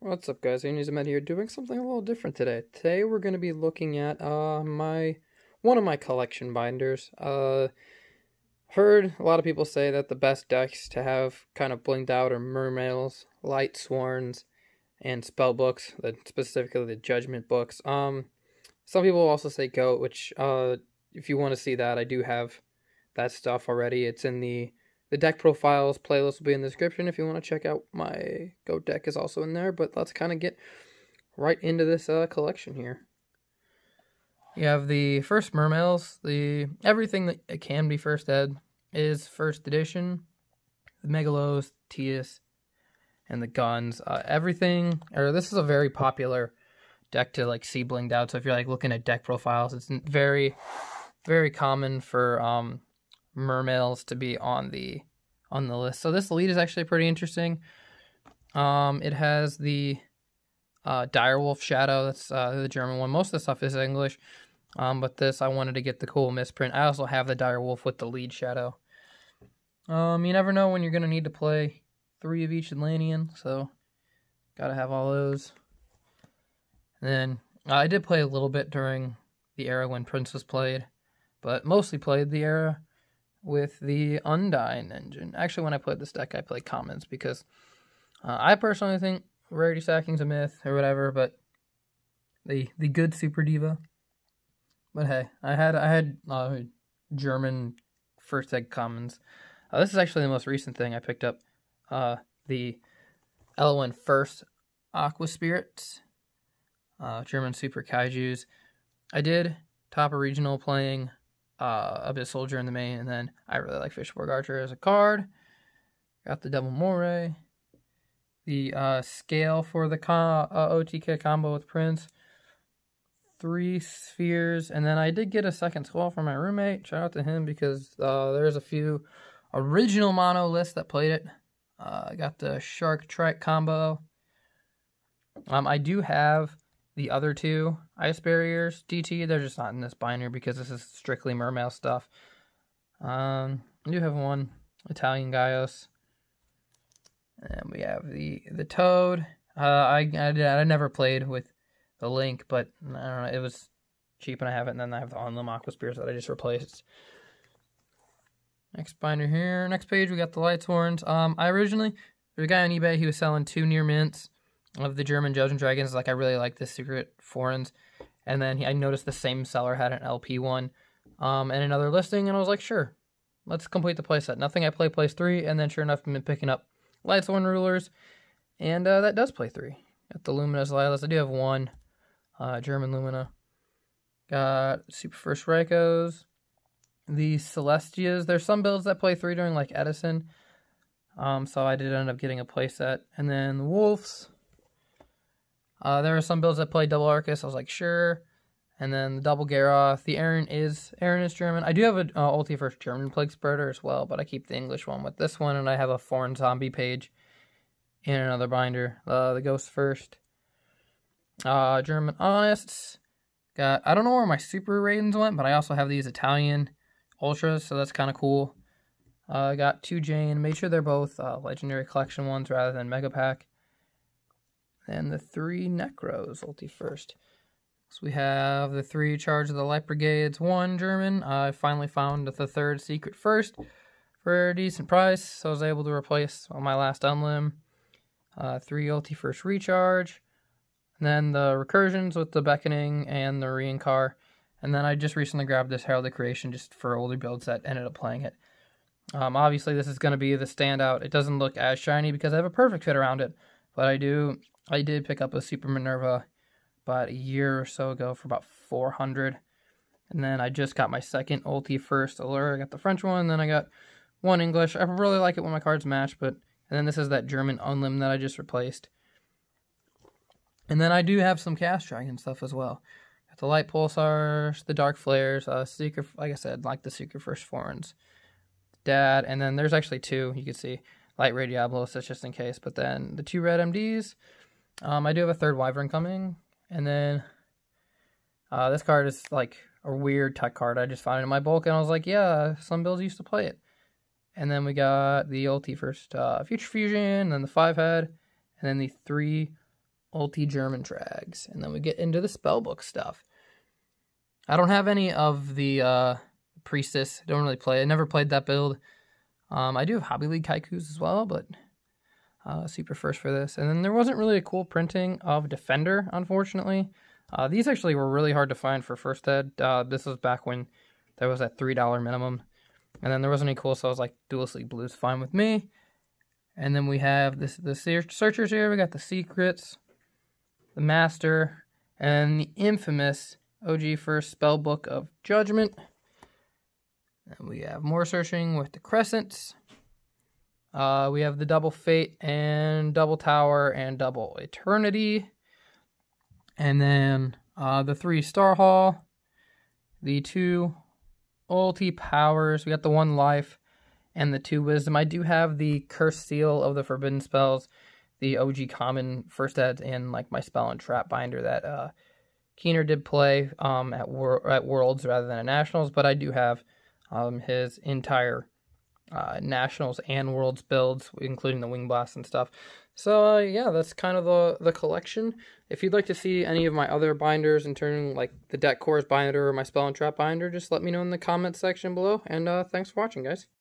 What's up guys, Med here doing something a little different today. Today we're going to be looking at uh, my one of my collection binders. Uh, heard a lot of people say that the best decks to have kind of blinged out are Mermails, Lightsworns, and spell books, specifically the Judgment books. Um, some people also say Goat, which uh, if you want to see that, I do have that stuff already. It's in the the deck profiles playlist will be in the description if you want to check out my Goat deck is also in there. But let's kind of get right into this uh, collection here. You have the first Mermails. The everything that can be first ed is first edition. The Megalos, Tias, and the guns. Uh, everything, or this is a very popular deck to like see blinged out. So if you're like looking at deck profiles, it's very, very common for um mermails to be on the on the list. So this lead is actually pretty interesting. Um, it has the uh, Direwolf Shadow. That's uh, the German one. Most of the stuff is English, um, but this I wanted to get the cool misprint. I also have the Direwolf with the lead shadow. Um, you never know when you're gonna need to play three of each Atlantean, so gotta have all those. And then uh, I did play a little bit during the era when Prince was played, but mostly played the era with the Undine engine. Actually, when I played this deck, I played commons because uh, I personally think rarity stacking's a myth or whatever, but the the good super diva. But hey, I had I had uh, German first egg commons. Uh, this is actually the most recent thing I picked up. Uh, the LON first Aqua Spirits, uh, German super kaiju's. I did top a regional playing uh, Abyss Soldier in the main, and then I really like Fishborg Archer as a card. Got the Devil Moray. The uh, scale for the uh, OTK combo with Prince. Three spheres, and then I did get a second skull from my roommate. Shout out to him because uh, there's a few original mono lists that played it. Uh, I got the Shark Trike combo. Um, I do have the other two ice barriers DT, they're just not in this binder because this is strictly Mermail stuff. Um, I do have one Italian Gaios. And we have the the Toad. Uh, I, I, I never played with the Link, but I don't know, it was cheap and I have it. And then I have the On Onlim Aqua Spears that I just replaced. Next binder here. Next page, we got the Lightsworns. Um, I originally, there's a guy on eBay, he was selling two near mints of the German Judgment Dragons. Like I really like the Secret Foreigns, and then he, I noticed the same seller had an LP one, um, and another listing, and I was like, sure, let's complete the playset. Nothing I play plays three, and then sure enough, I've been picking up Lightsworn Rulers, and uh, that does play three. Got the Luminous Lylas. I do have one uh, German Lumina. Got Super First Rykos. The Celestias. There's some builds that play three during like Edison. Um, so I did end up getting a playset. And then the Wolves. Uh, there are some builds that play double Aurkus. I was like, sure. And then the double Garoth. The Ehren is Ehren is German. I do have an uh, ulti for German Plague Spreader as well, but I keep the English one with this one, and I have a foreign zombie page in another binder. Uh, the Ghost first. Uh, German Honest. Got I don't know where my Super Raidens went, but I also have these Italian Ultras, so that's kind of cool. Uh, I got two Jain. Made sure they're both uh, Legendary Collection ones rather than Mega Pack and the three Necros ulti first. So we have the three Charge of the Light Brigades, one German. I finally found the third secret first for a decent price, so I was able to replace on my last Unlim. Uh, three ulti first recharge, and then the recursions with the beckoning and the reincar. And then I just recently grabbed this Herald of Creation just for older builds that ended up playing it. Um, obviously, this is going to be the standout. It doesn't look as shiny because I have a perfect fit around it, but I do I did pick up a Super Minerva about a year or so ago for about 400. And then I just got my second ulti first allure. I got the French one, then I got one English. I really like it when my cards match, but and then this is that German Unlim that I just replaced. And then I do have some Cast Dragon stuff as well. Got the Light Pulsars, the Dark Flares, uh, Secret, like I said, like the Secret First Foreigns. Dad, and then there's actually two, you can see. Light Ray Diablos, that's just in case. But then the two red MDs, um, I do have a third Wyvern coming, and then uh, this card is like a weird tech card. I just found it in my bulk, and I was like, yeah, some builds used to play it. And then we got the ulti first, uh, Future Fusion, and then the five head, and then the three Ulti German Drags. And then we get into the spellbook stuff. I don't have any of the uh, Priestess. Don't really play. I never played that build. Um, I do have Hobby League Kaikus as well, but uh, super first for this. And then there wasn't really a cool printing of Defender, unfortunately. Uh, these actually were really hard to find for first ed. Uh, this was back when there was that $3 minimum. And then there wasn't any cool, so I was like, Dual Sleeve Blue's fine with me. And then we have this the searchers here. We got the Secrets, the Master, and the infamous OG First Spellbook of Judgment. And we have more searching with the Crescents. Uh, we have the Double Fate and Double Tower and Double Eternity. And then uh, the three Star Hall, the two ulti powers. We got the one life and the two wisdom. I do have the Curse Seal of the Forbidden Spells, the OG common first ed, and like my spell and trap binder that uh, Keener did play um, at wor- at Worlds rather than at Nationals, but I do have um, his entire uh, Nationals and Worlds builds, including the Wing Blast and stuff. So uh, yeah, that's kind of the the collection. If you'd like to see any of my other binders, including like the Deck Cores binder or my Spell and Trap binder, just let me know in the comments section below. And uh, thanks for watching, guys.